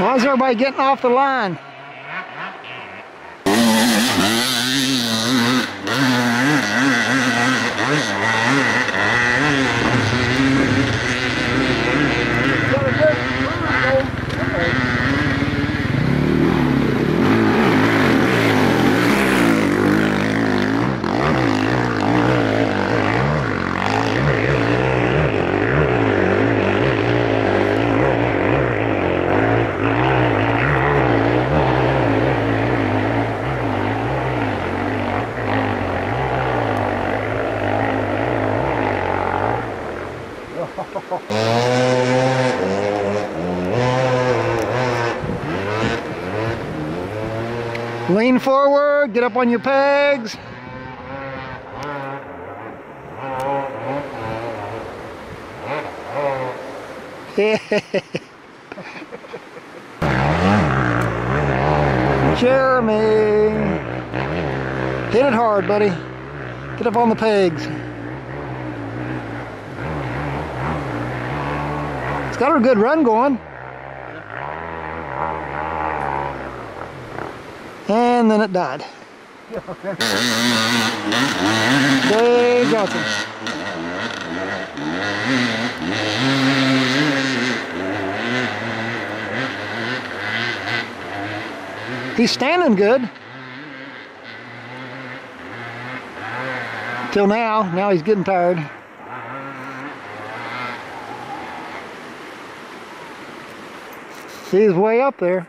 somebody getting off the line. Lean forward, get up on your pegs. Jeremy. Hit it hard, buddy. Get up on the pegs. Got a good run going. And then it died. Dave Johnson. He's standing good. Till now. Now he's getting tired. He's way up there.